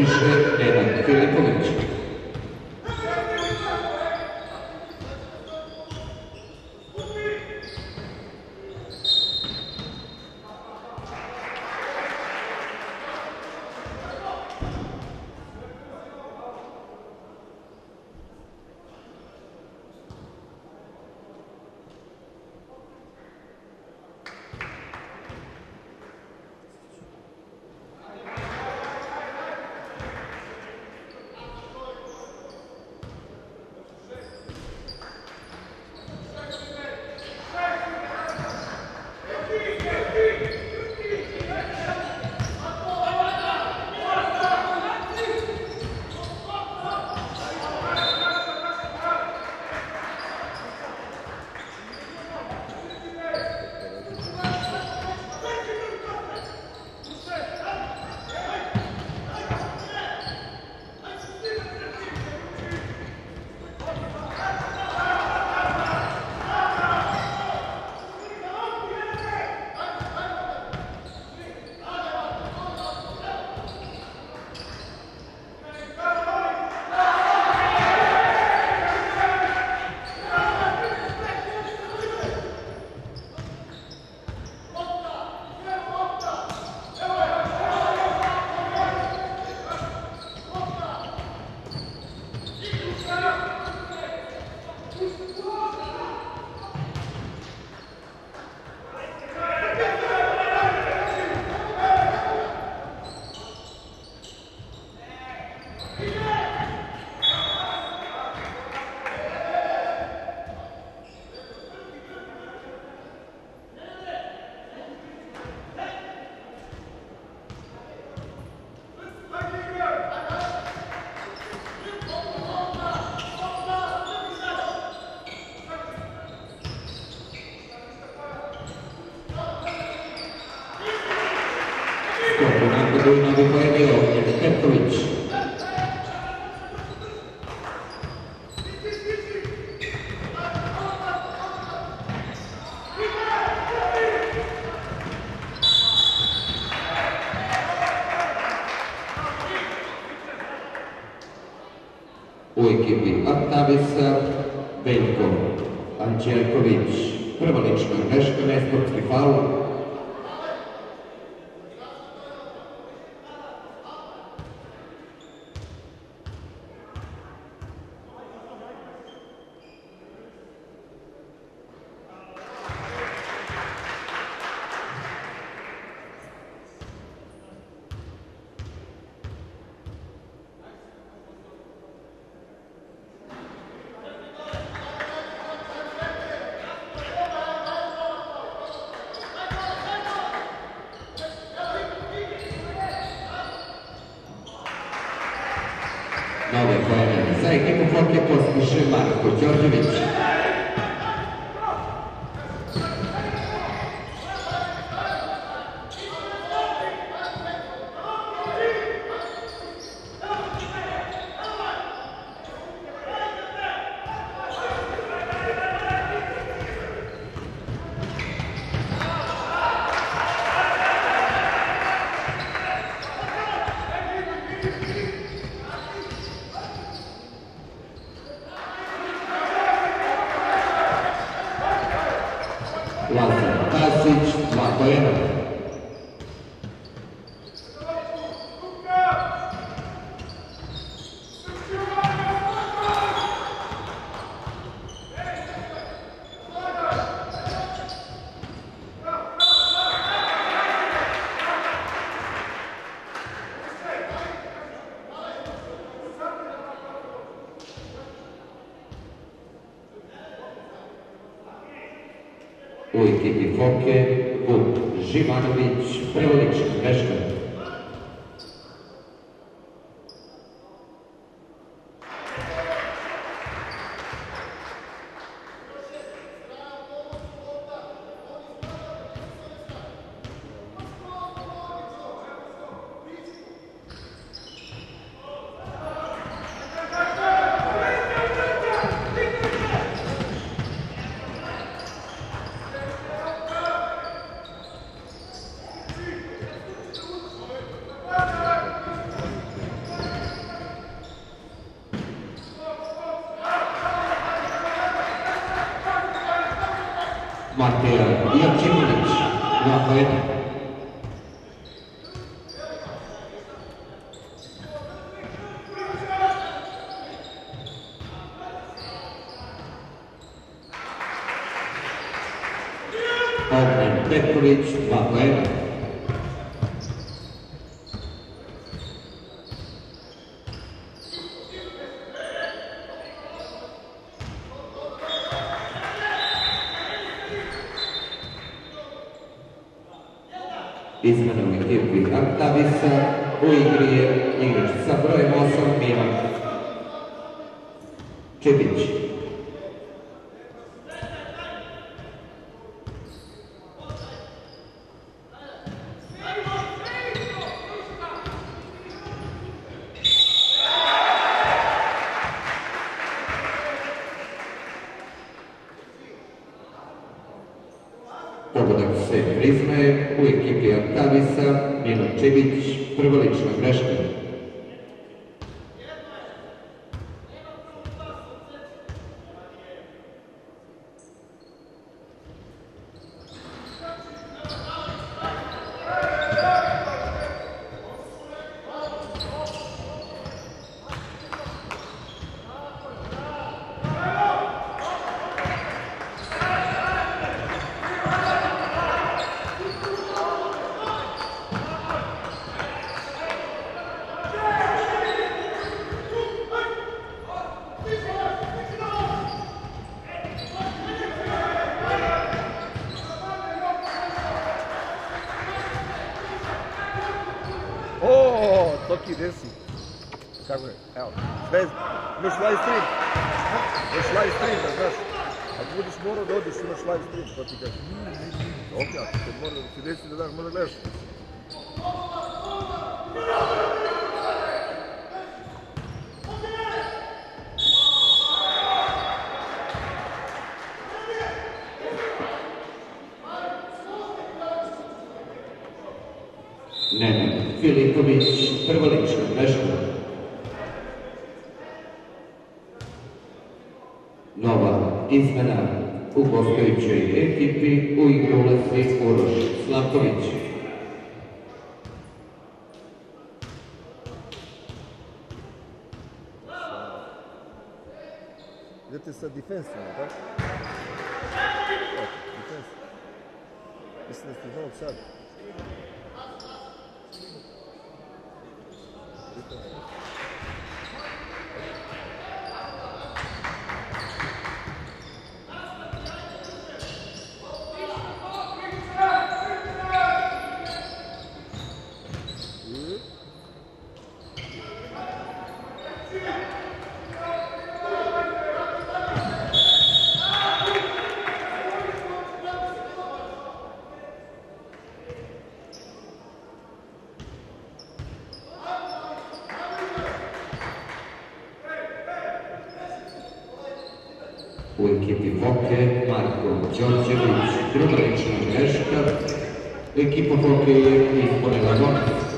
Israel. this qualquer outro. Gilmar Mendes. da. Talisa Milančević, prva prvolična greška. Уикет и Воке, Марко Джорджевич, друга лична грешка. Екипа Воке е изпълнена.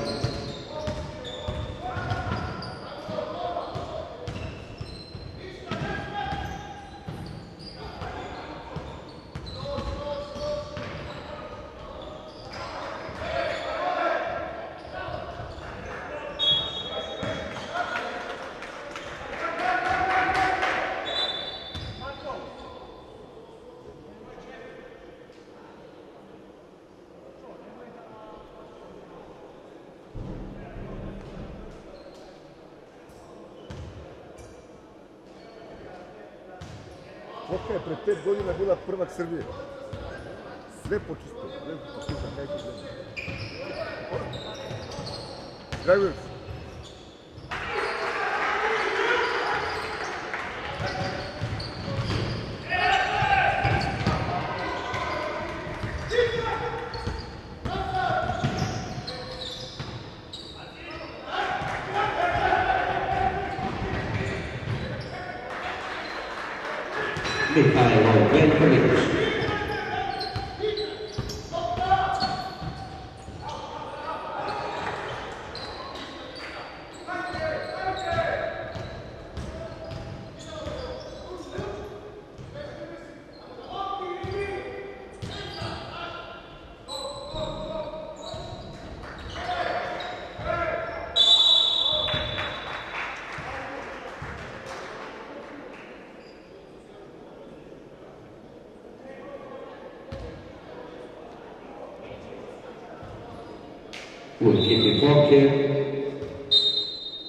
Koke,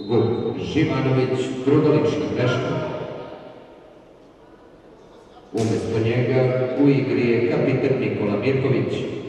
Vuk Živanović, Trudolić Kreško. Umjesto njega u igri je kapitan Nikola Mirković.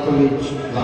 coletivo,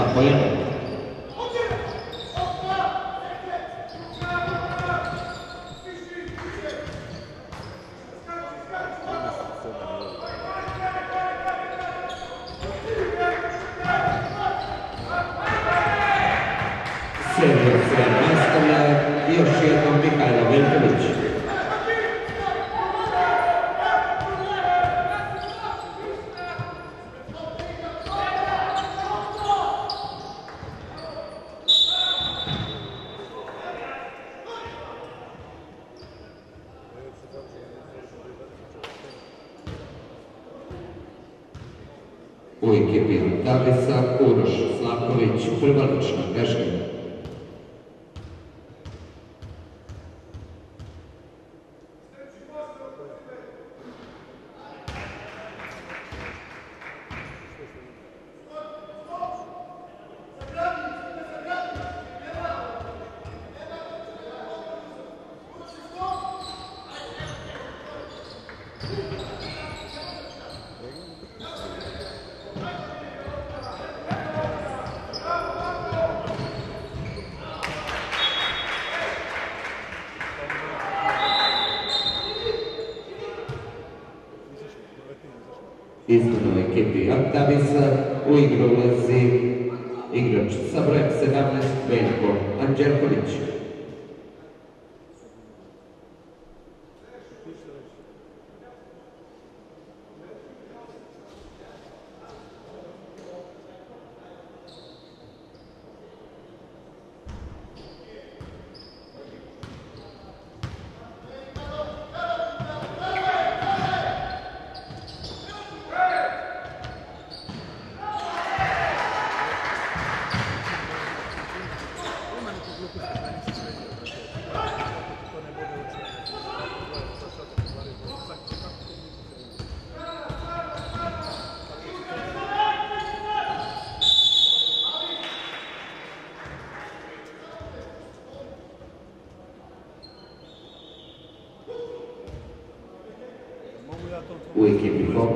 точно, Пешкин.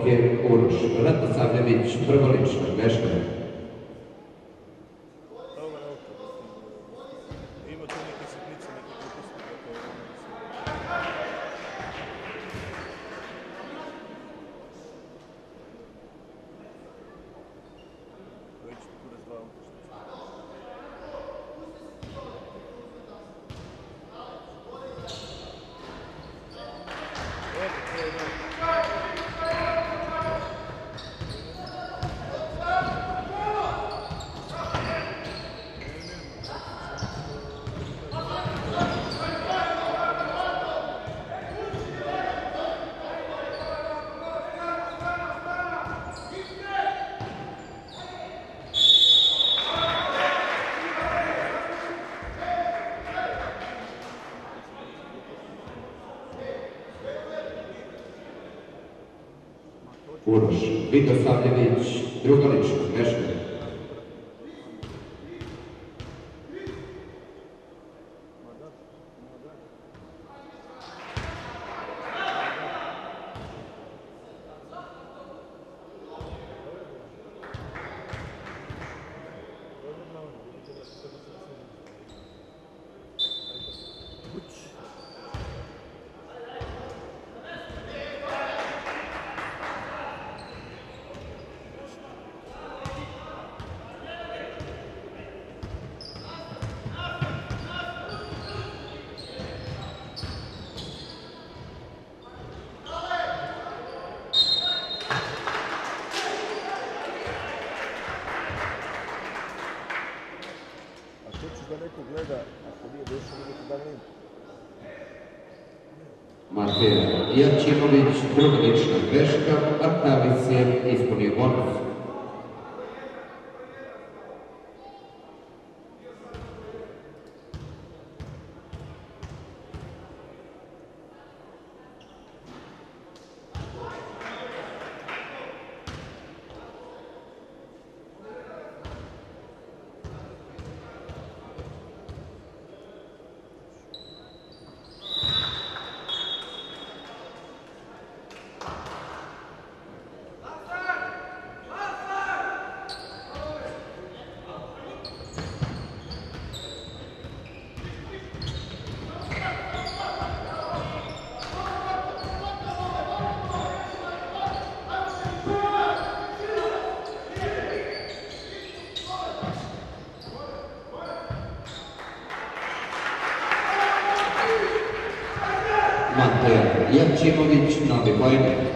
porque Uros, Vitor Sá Mendes, Diogo Lins, Matej Jakřimovič na Vipojení.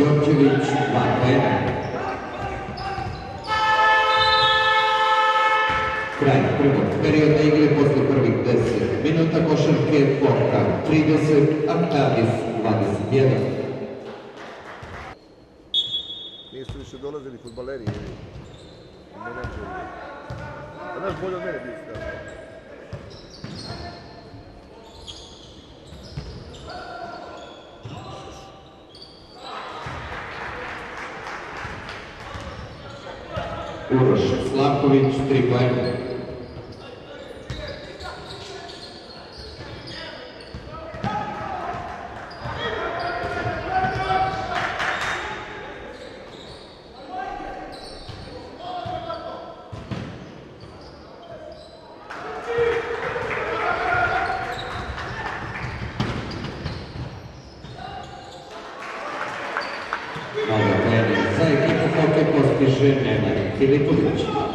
Georgievich. Hvala, za ekipu Hoke Pospišenjena i Filipovića.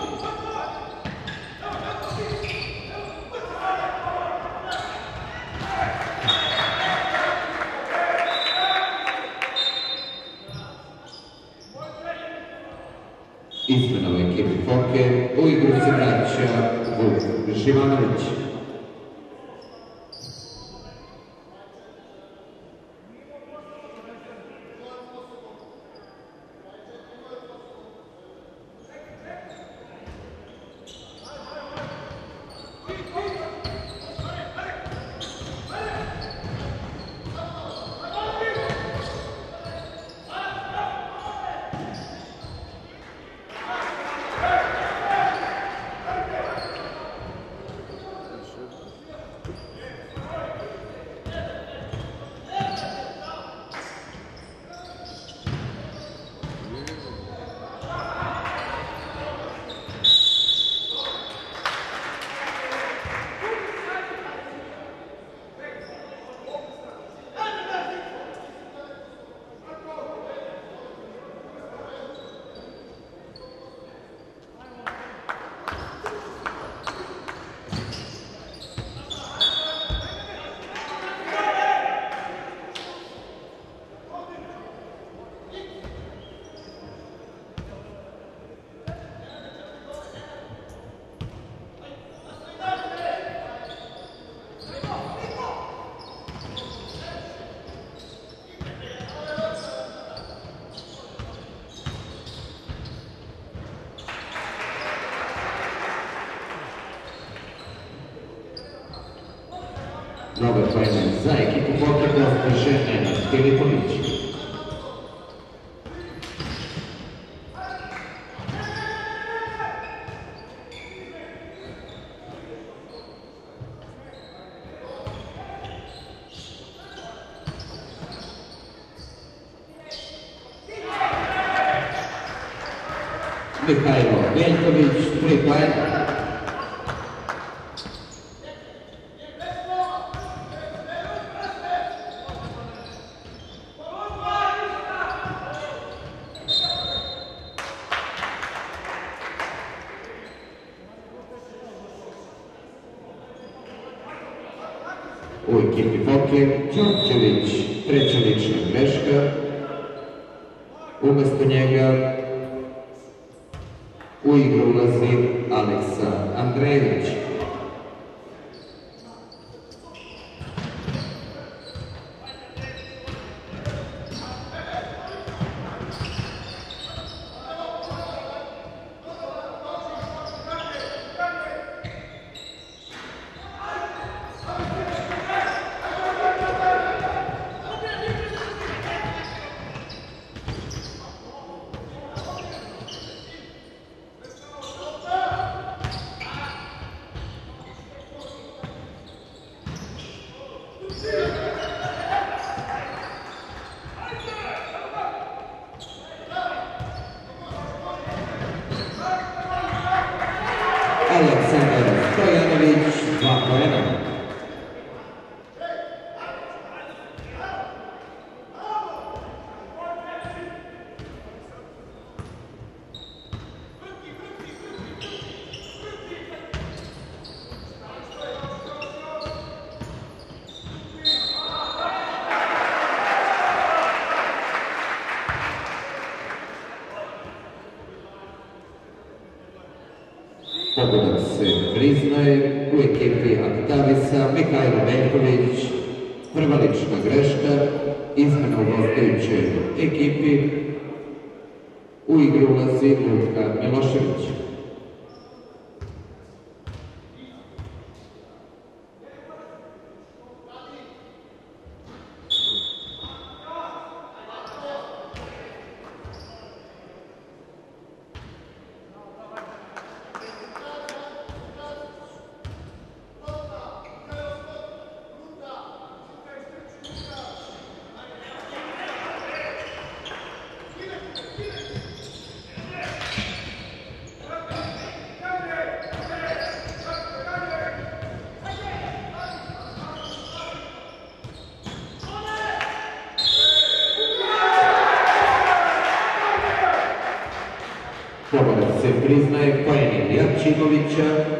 Nowe Finance za ekipę Podległa w drużynie na chwili policji. Mikhailo Velkovic, Free Fire. Κάιρο Νέγκοβιτ, Βρεβαλίκη Μαγκρέσο, Slovan se přiznaje Kajny Jatčinoviča,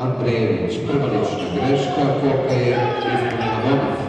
Andrej Sprvanić, greška koga je izmenjena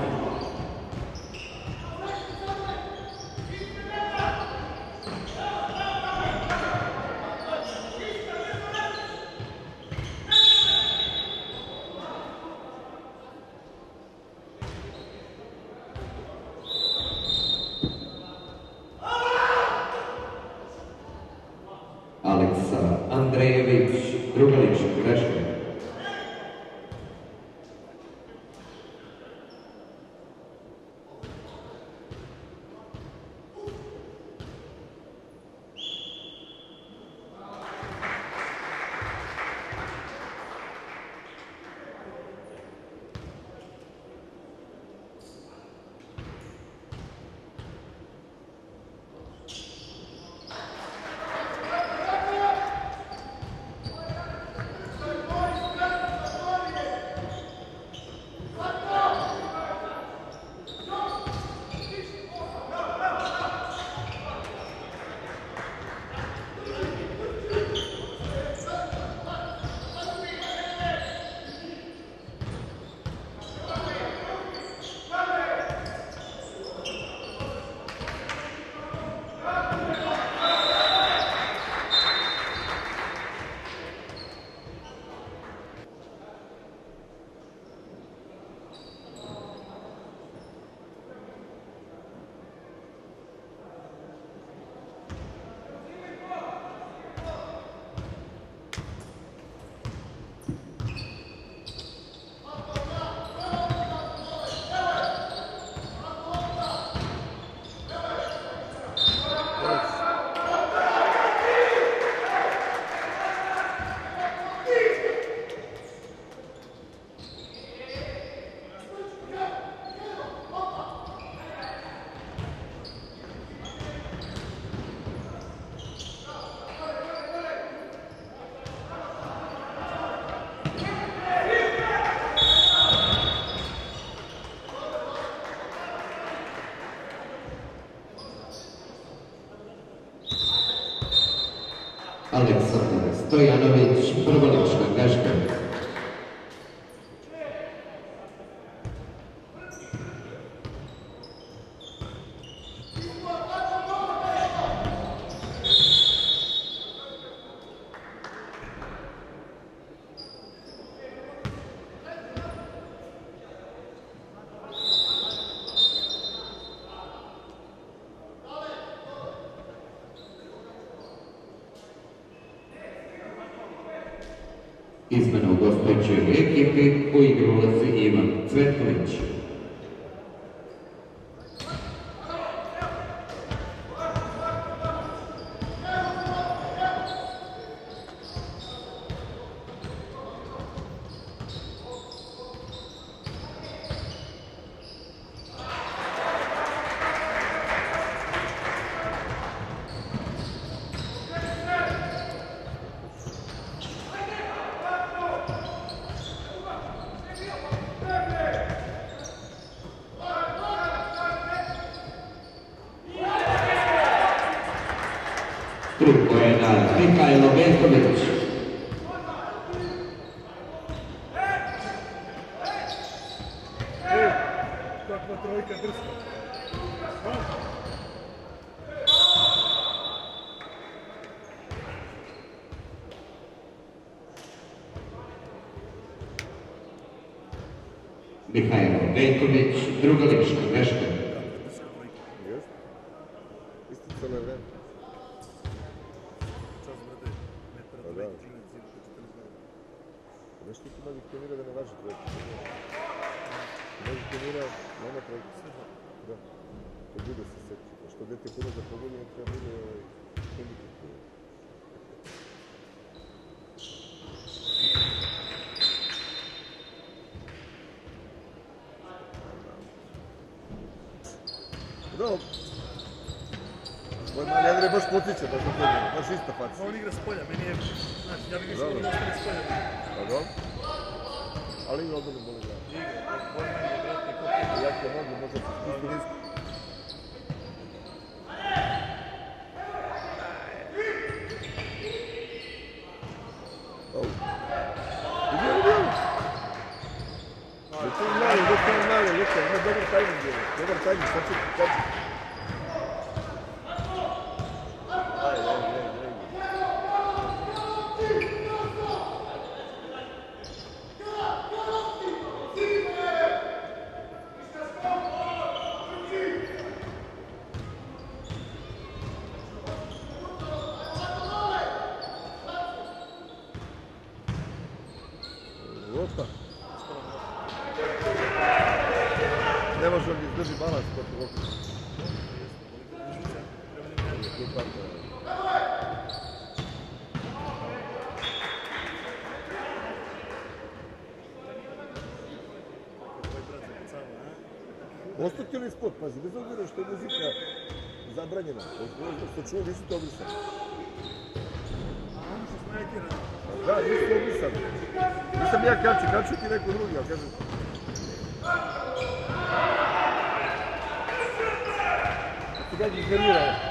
Elek Sordines, Stojanović, Prvolić, Gaszka. Baš potiče, baš na tebi, baš ista faca. Pa on igra s polja, meni je, znaš, ja bi više ostane s polja. Pa dobro. Ali i odbranu boli glava. Igra, meni je, brate, kako Jake noge, može se spusti nisko. Безусловно, говорю, что музыка забранена. Почему висит Обрисон? Да, висит Обрисон. Nisam ja Kalču, Kalču ti neko drugi, ali kažem... Ti gađi iznervirao.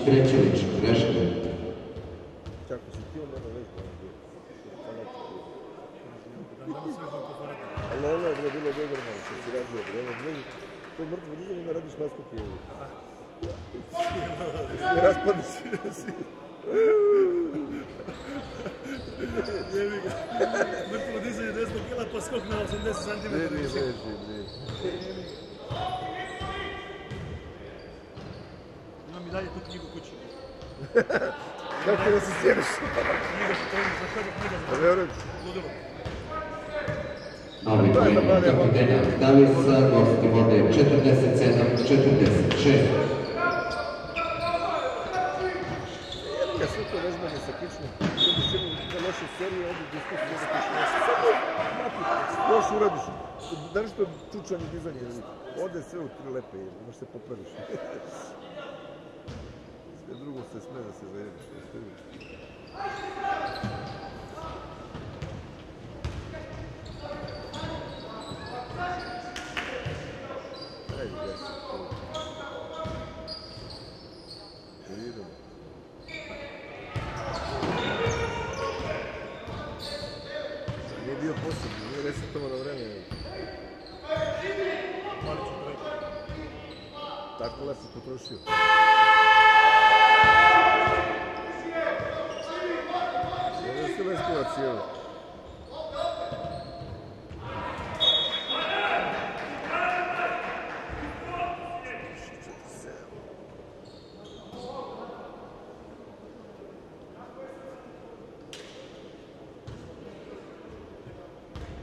Tasić, Trećević, greška. Čak si ti onda potvarati. Ali ono je bilo dobro malo što si radio. Ono, ne, to mrtvo, nije onda radiš je. Ne raspadni si. Jebi ga. Mrtvo dizanje 200 kila pa skok na 80 cm. Ne, ne, ne, ne. I dalje tu knjigu kući. Kako da se sjediš? Knjiga, to je za tebe knjiga za verujem. ludilo. Novi pojenak kapitena Avdavisa, gosti vode 47-46. Ja sve to vežbanje sa kičnom. Dobiš jednu na lošu seriju, ovdje. Samo još uradiš. Da nešto čučanje, dizanje. Ode sve u tri lepe, se popraviš. Sve drugo se sme da se zajebiš. Nije bio posebno, nije resetovano. Tako lepo potrošio. Ovo se Leskovac evo.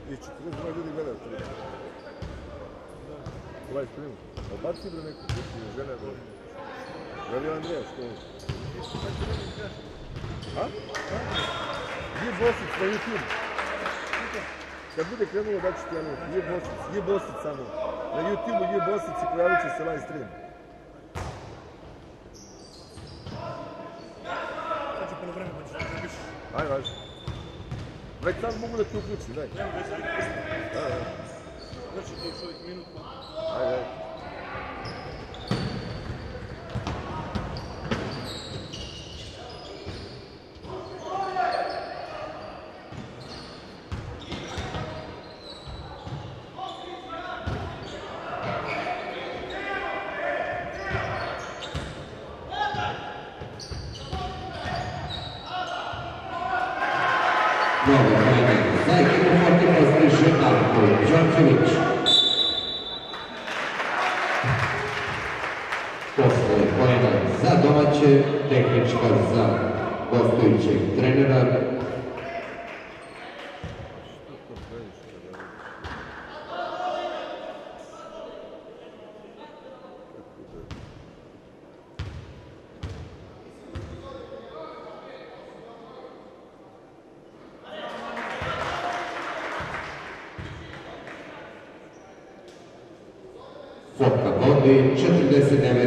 I 42 ljudi stream. Je žena bre. Veli Andreja, što je? A? Je Bosic na YouTube. Kad bude krenulo da ću ti ono, je Bosic, je Bosic samo. Na YouTube je Bosic i pojavit će se live stream. Sad će polovreme pa ćeš da napišeš. Aj, važi. Već sad mogu da ti uključim, daj. Nemam veze, ajde. Daj, daj. Znači ti još ovih minut pa. Ajde, ajde. Bugün çöpüldesin hemen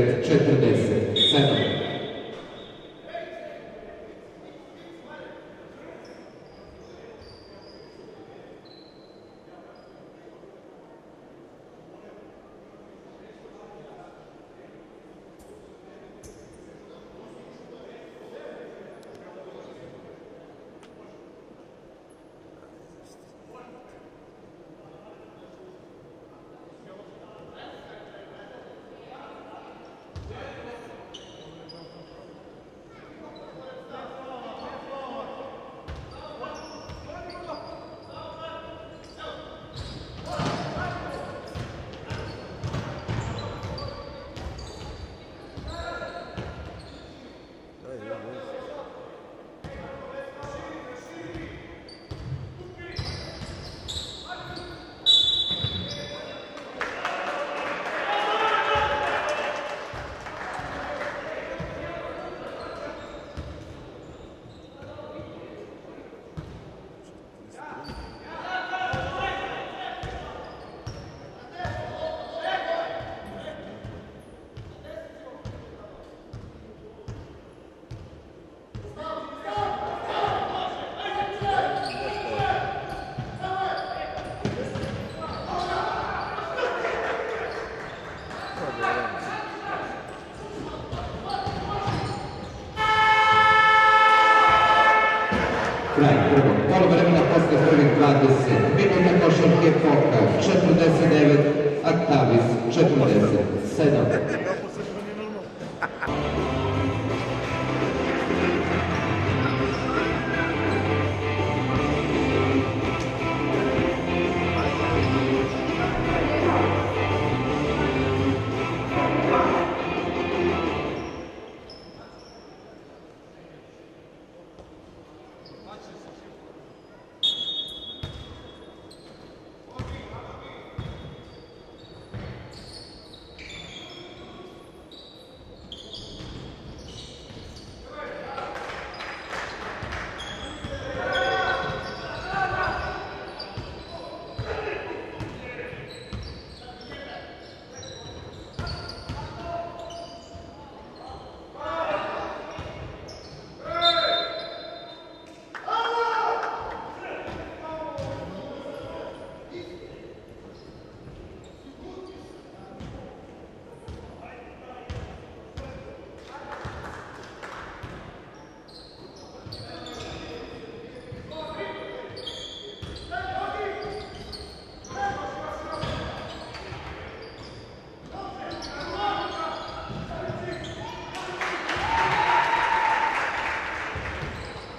arrivato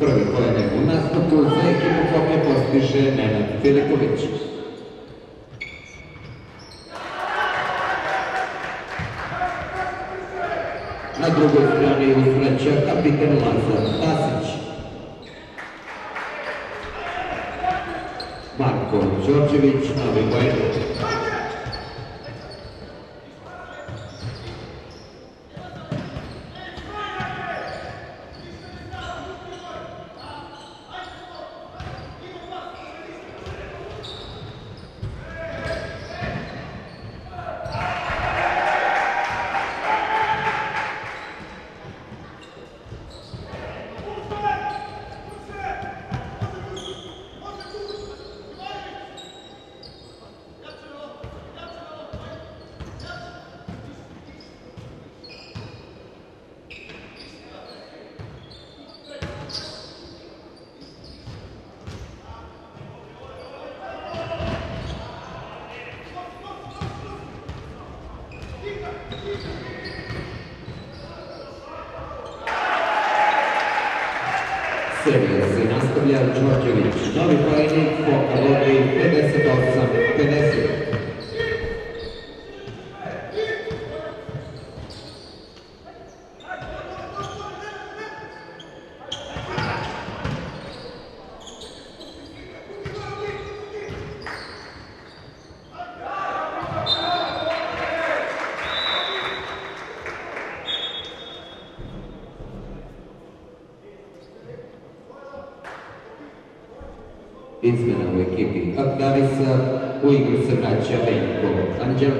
Prove kolejne u nas, no to za ekipę kopie pospiszy Nenad Wielkowicz. Na drugiej stronie usłyszał kapitan Lanza Stasic. Marko Georgiewicz na wykładzie.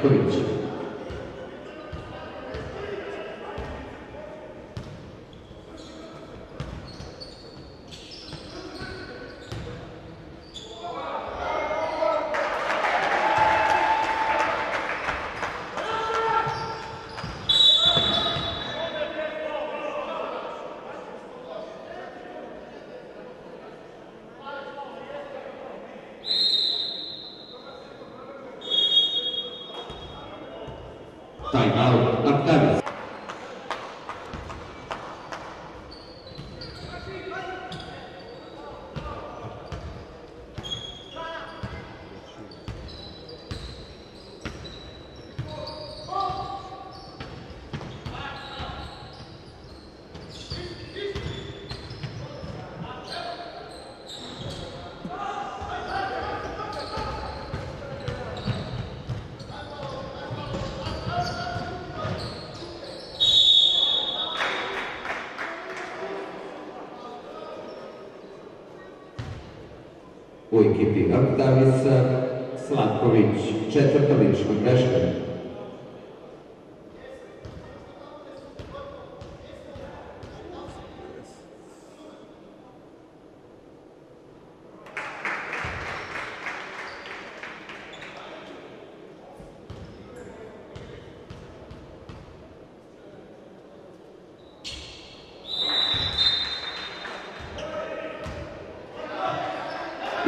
Corinthians. U ekipi Akdavisa, Slatković, četvrta lična.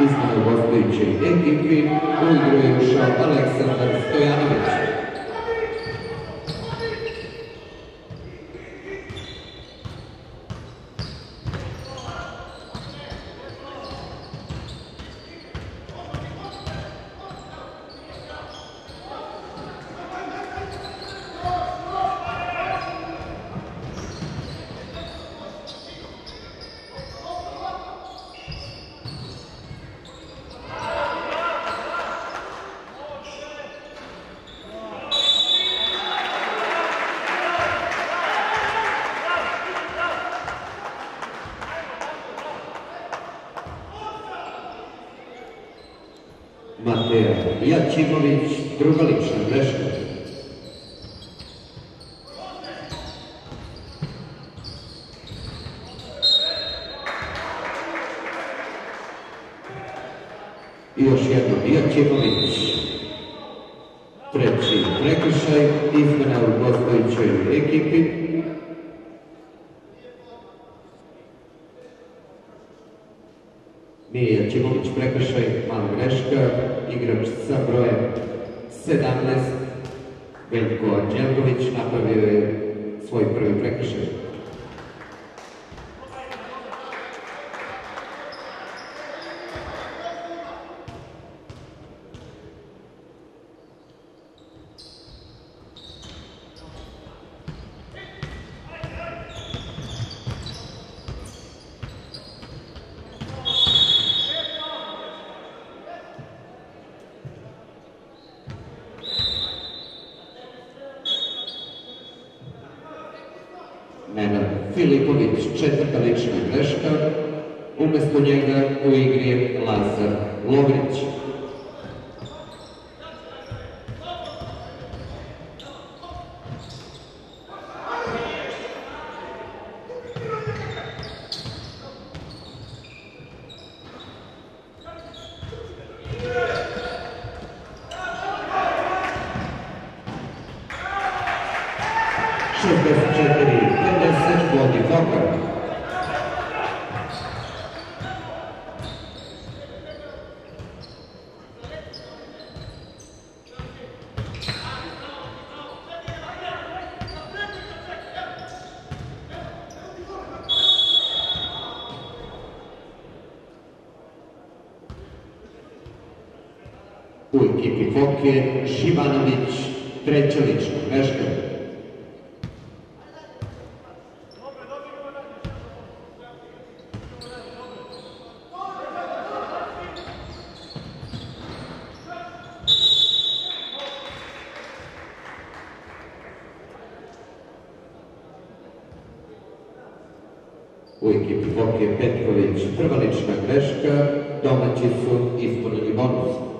Izmena u gostujućoj ekipi, u igru je ušao Aleksandar Stojanović. Mateja Jačimović, druga lična greška. I još jednom Jačimović. Treći prekršaj, izmena u gostujućoj ekipi. Nije Jačimović prekršaj, mala greška, igrač sa brojem 17, Veljko Anđelković napravio je svoj prvi prekršaj. Охе Шиванович Тречевич, Лешка. u ekipi Vokije Petković, prva lična greška, domaći su ispunili bonus.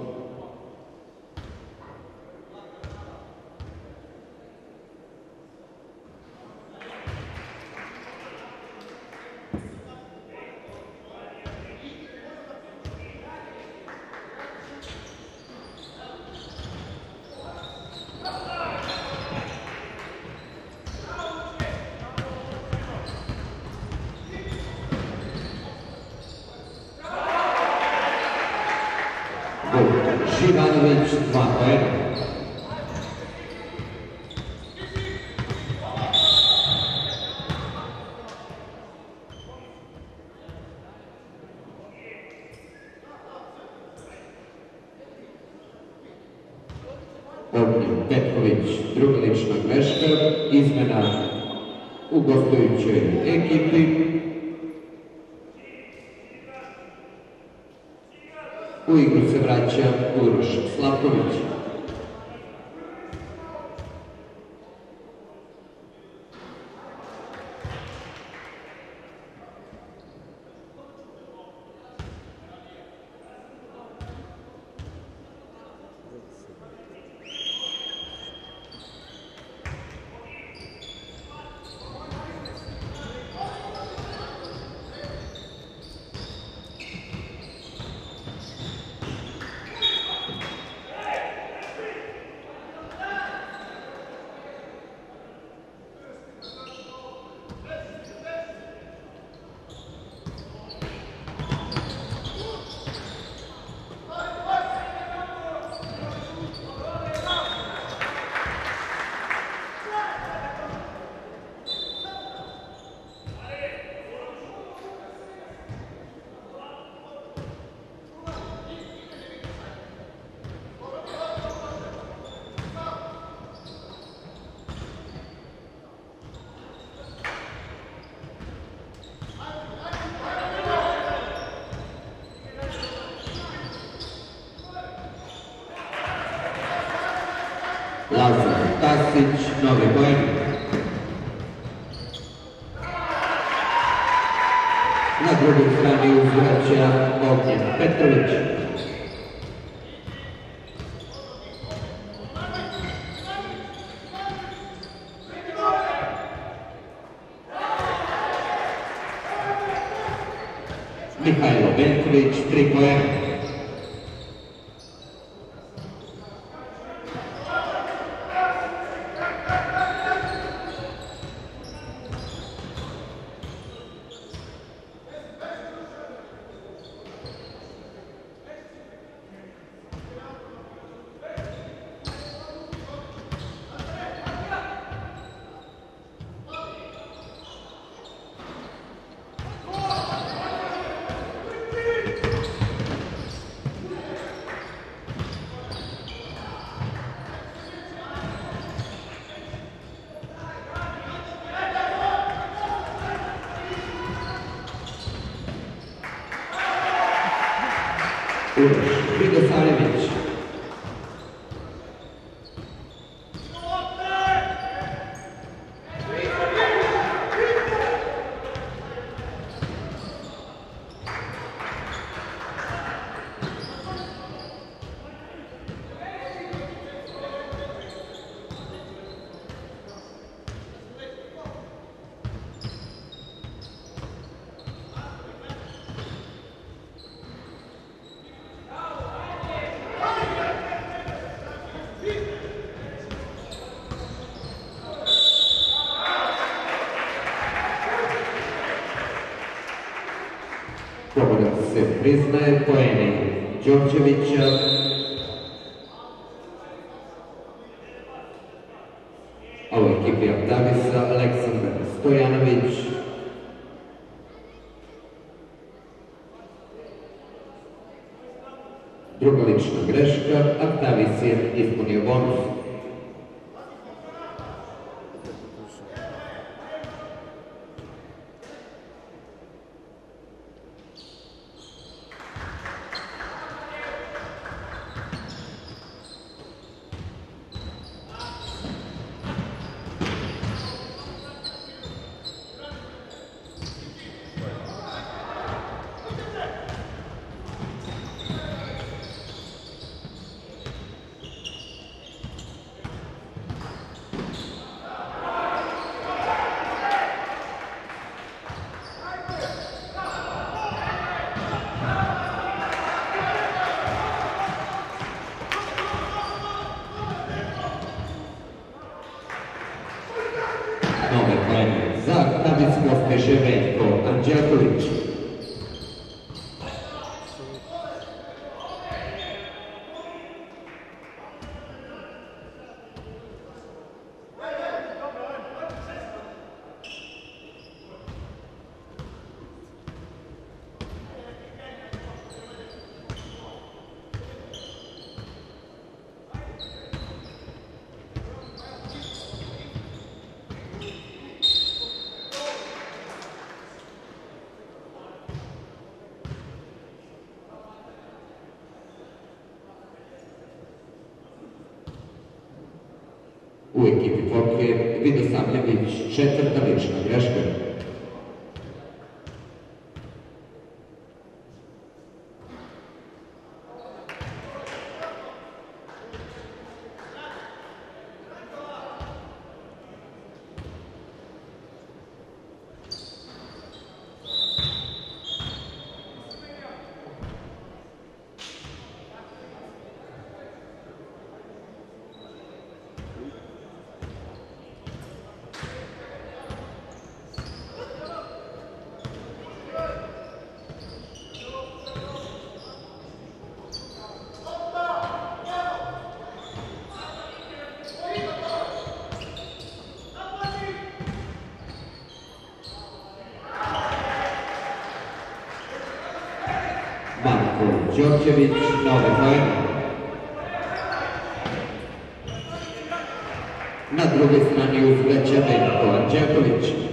Nowy Point. Na drugim stanie uzbracia ognia Petrowicz. Priznaje poeni Đorđevića. A u ekipi Abdavisa Aleksandar Stojanović. Druga lična greška, Abdavis je ispunio bonus. Forke Vidosavljević četvrta lična greška. Giorgiovic 9 na drugiej stronie uzgacianego Dziękowić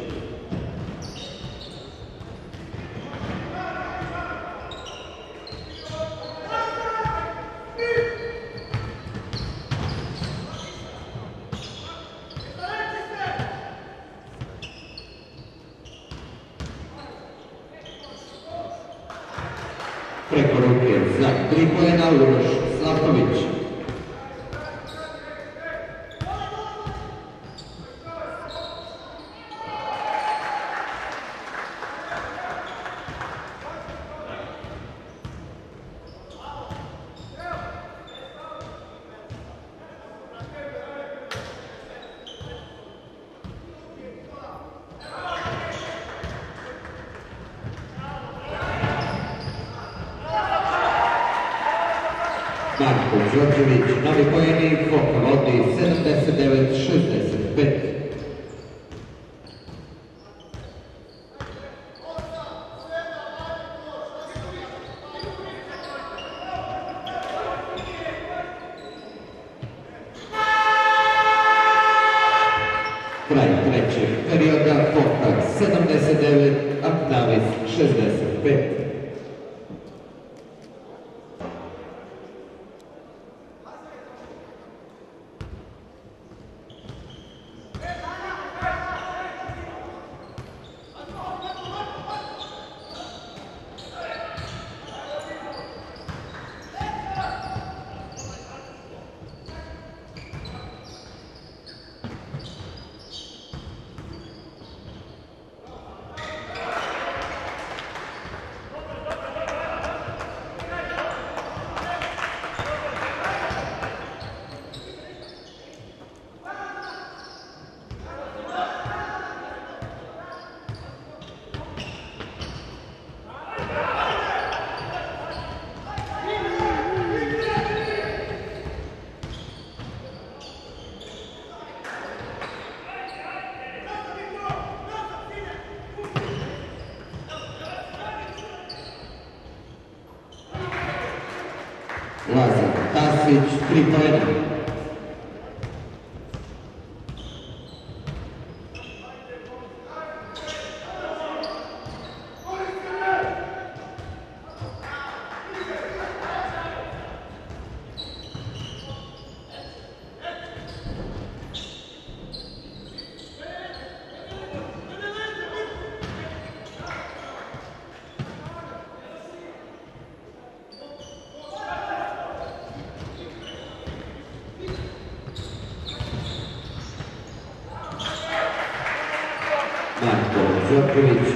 cristiana.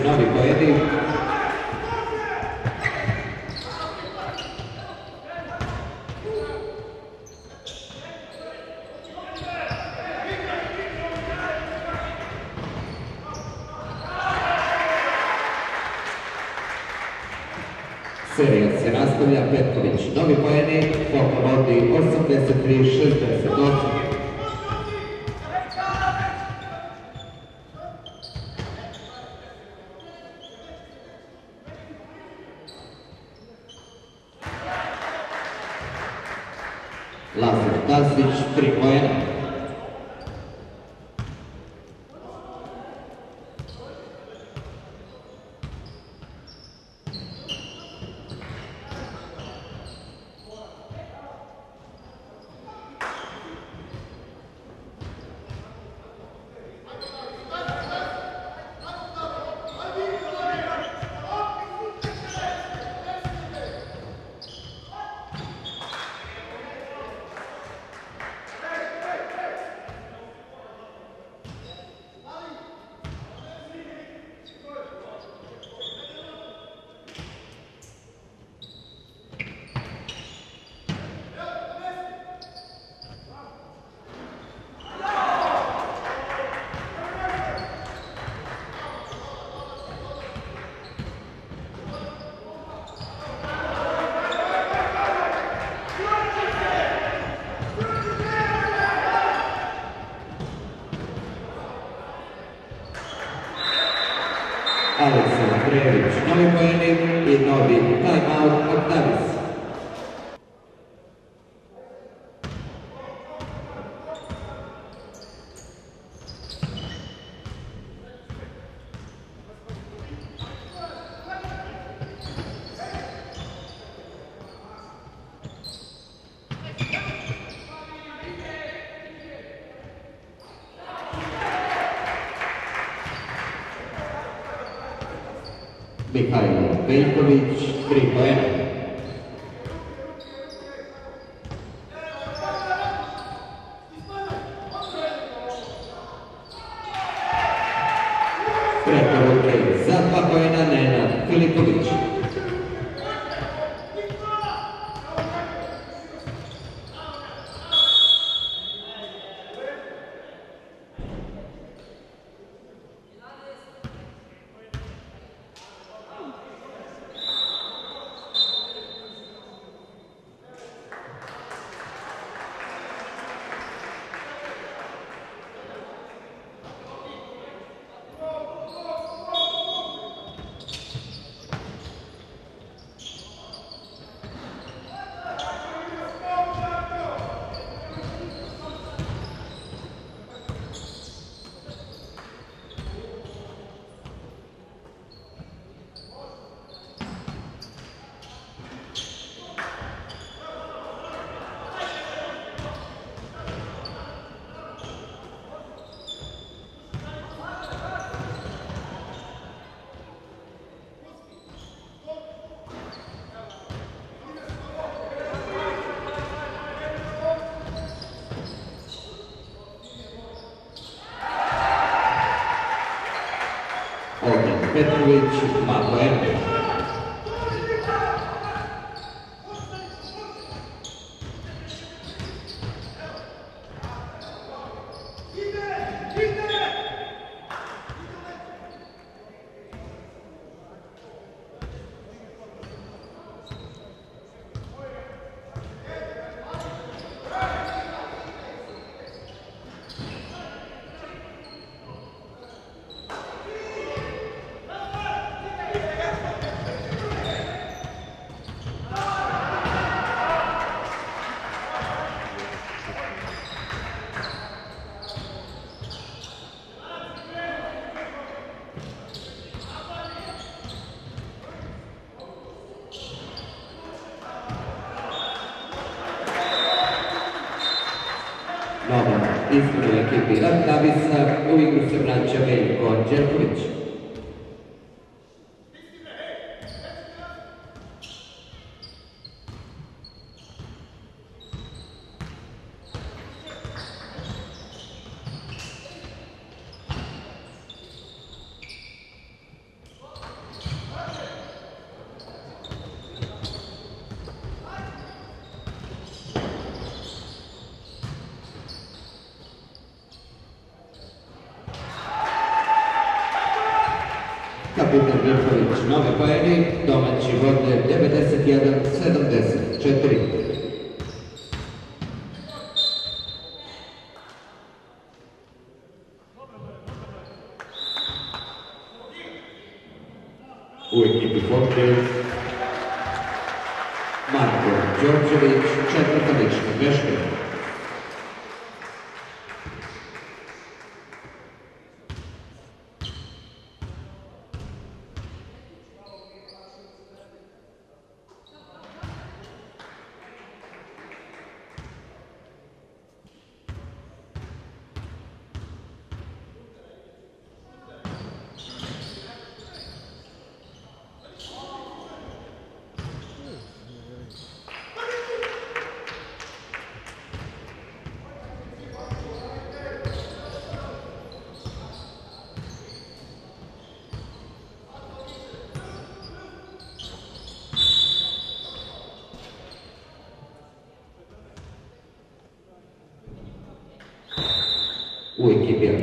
novi pojedin. Serija se nastavlja, Petković novi pojedin, Foka vodi 83-60. We. perpetuate uma land.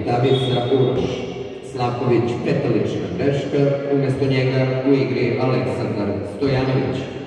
Ekipi Davica Uroš, Slavković petalična greška, umjesto njega u igri Aleksandar Stojanović.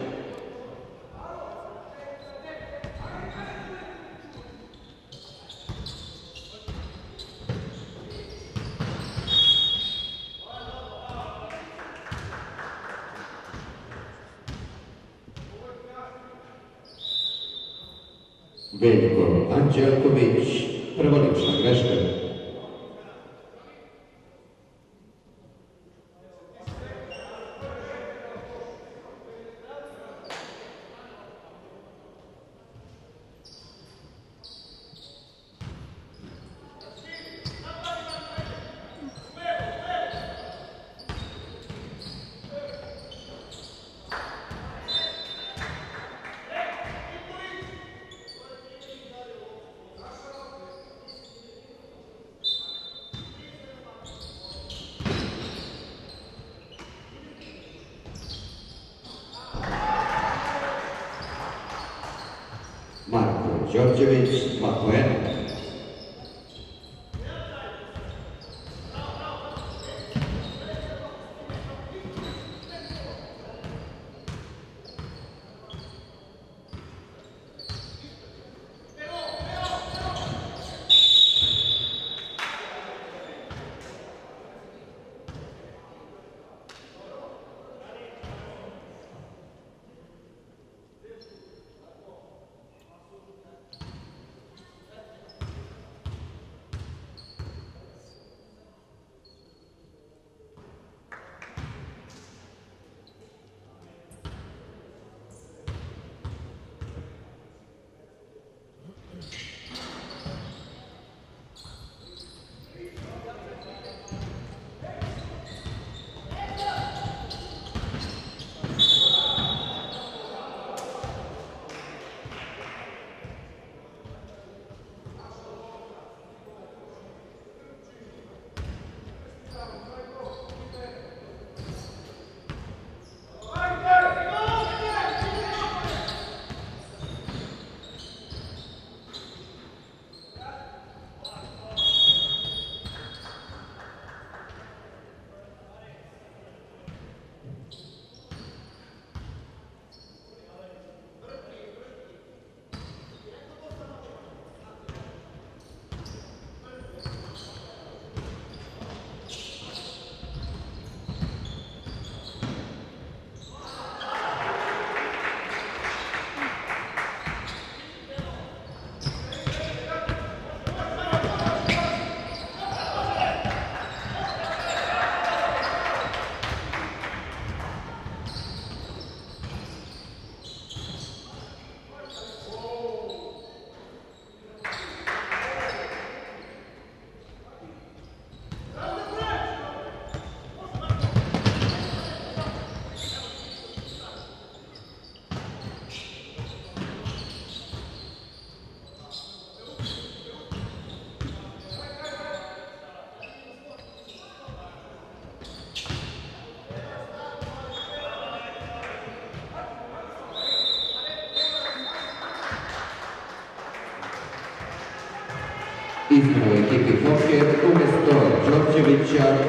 cum este, George Richard,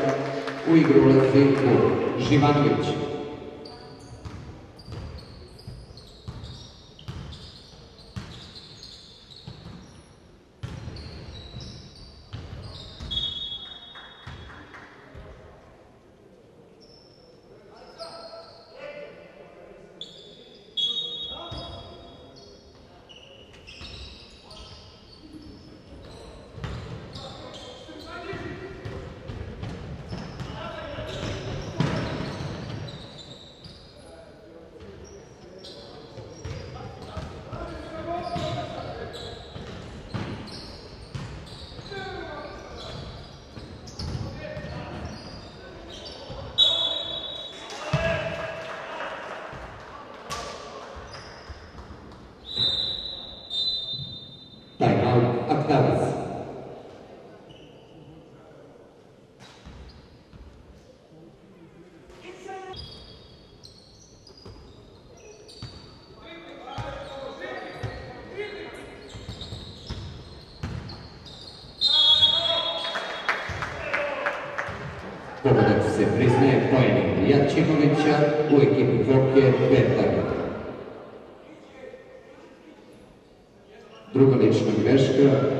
uigurul Zincu, Гагарица. Да Поводот се признае Појани Јачевовича у екипи Воке Берлага. Друга лична грешка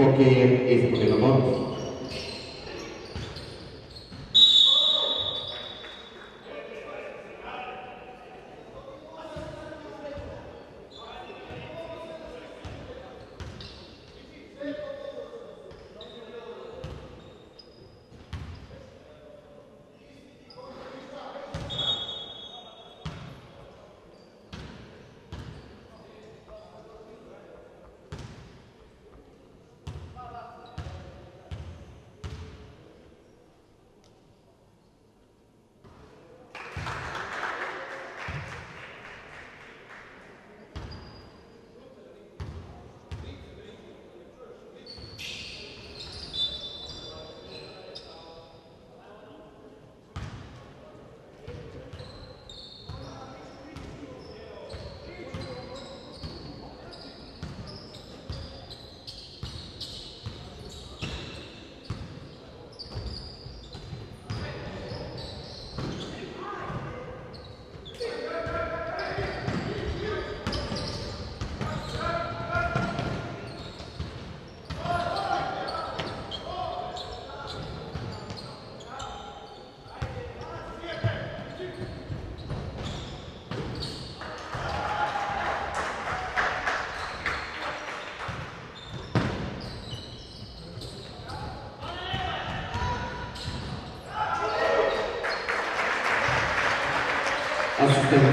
porque es porque no vamos.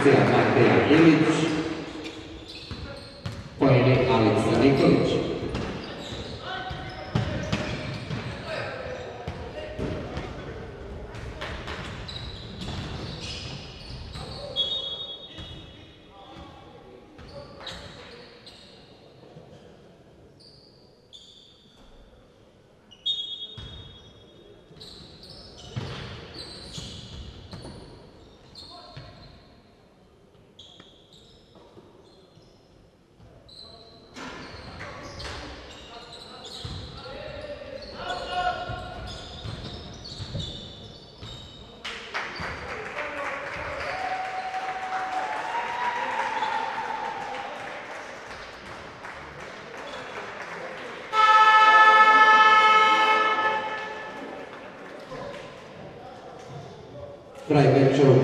这样那这样，因为。Private Show.